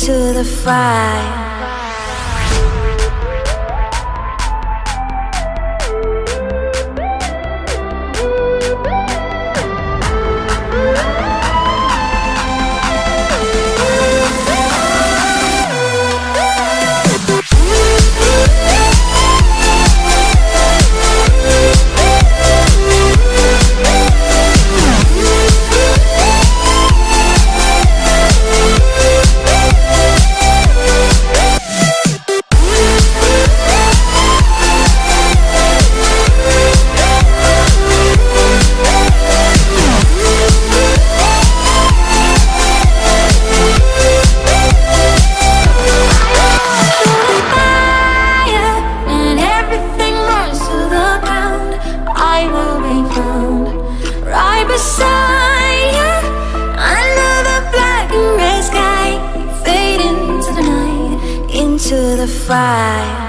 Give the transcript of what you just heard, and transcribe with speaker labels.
Speaker 1: into the fire into the fire.